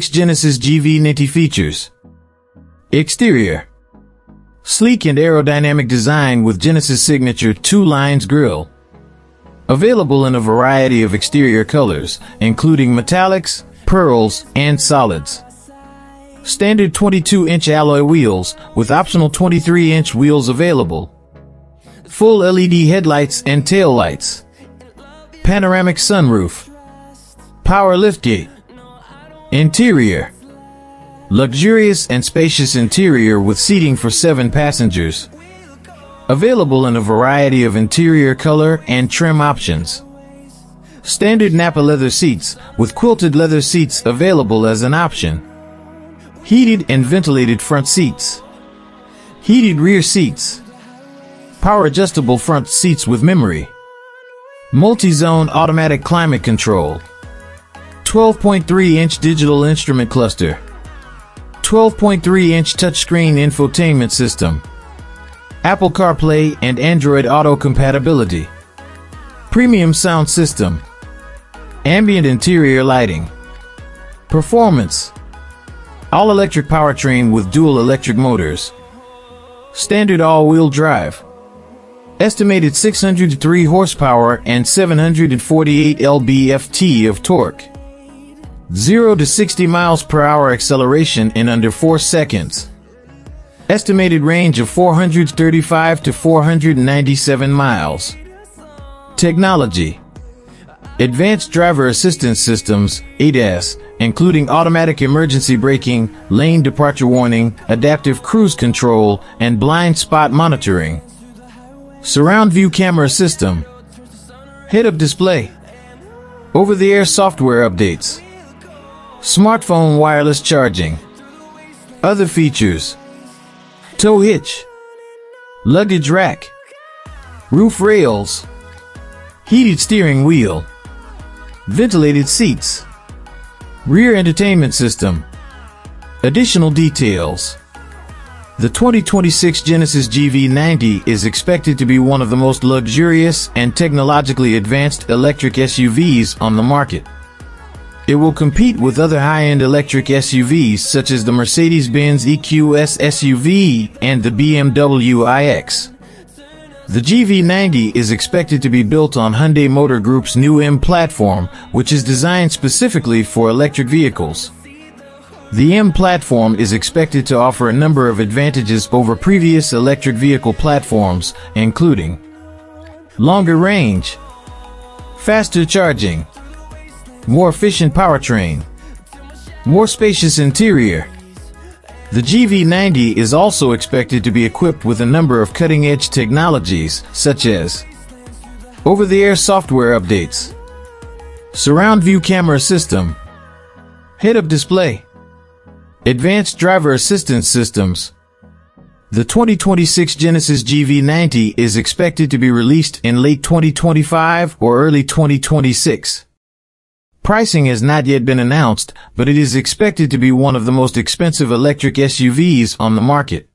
Genesis GV90 features. Exterior. Sleek and aerodynamic design with Genesis signature two lines grille. Available in a variety of exterior colors, including metallics, pearls, and solids. Standard 22-inch alloy wheels with optional 23-inch wheels available. Full LED headlights and taillights. Panoramic sunroof. Power liftgate. Interior. Luxurious and spacious interior with seating for seven passengers. Available in a variety of interior color and trim options. Standard Nappa leather seats with quilted leather seats available as an option. Heated and ventilated front seats. Heated rear seats. Power adjustable front seats with memory. Multi-zone automatic climate control. 12.3 inch digital instrument cluster. 12.3 inch touchscreen infotainment system. Apple CarPlay and Android Auto compatibility. Premium sound system. Ambient interior lighting. Performance. All-electric powertrain with dual electric motors. Standard all-wheel drive. Estimated 603 horsepower and 748 lb-ft of torque. 0 to 60 miles per hour acceleration in under 4 seconds. Estimated range of 435 to 497 miles. Technology. Advanced Driver Assistance Systems, ADAS, including automatic emergency braking, lane departure warning, adaptive cruise control, and blind spot monitoring. Surround view camera system. Head-up display. Over-the-air software updates. Smartphone wireless charging. Other features. Tow hitch. Luggage rack. Roof rails. Heated steering wheel. Ventilated seats. Rear entertainment system. Additional details. The 2026 Genesis GV90 is expected to be one of the most luxurious and technologically advanced electric SUVs on the market. It will compete with other high-end electric SUVs such as the Mercedes-Benz EQS SUV and the BMW iX. The GV90 is expected to be built on Hyundai Motor Group's new M platform, which is designed specifically for electric vehicles. The M platform is expected to offer a number of advantages over previous electric vehicle platforms, including longer range, faster charging, more efficient powertrain, more spacious interior, the GV90 is also expected to be equipped with a number of cutting-edge technologies, such as over-the-air software updates, surround view camera system, head-up display, advanced driver assistance systems. The 2026 Genesis GV90 is expected to be released in late 2025 or early 2026. Pricing has not yet been announced, but it is expected to be one of the most expensive electric SUVs on the market.